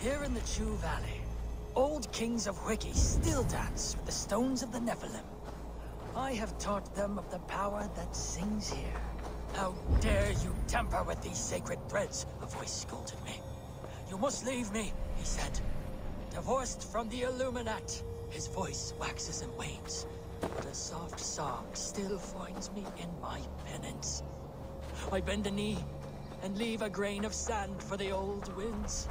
Here in the Chu Valley, old kings of Wiki still dance with the stones of the Nephilim. I have taught them of the power that sings here. How dare you tamper with these sacred threads? A voice scolded me. You must leave me, he said. Divorced from the Illuminat. His voice waxes and wanes, but a soft song still finds me in my penance. I bend a knee and leave a grain of sand for the old winds.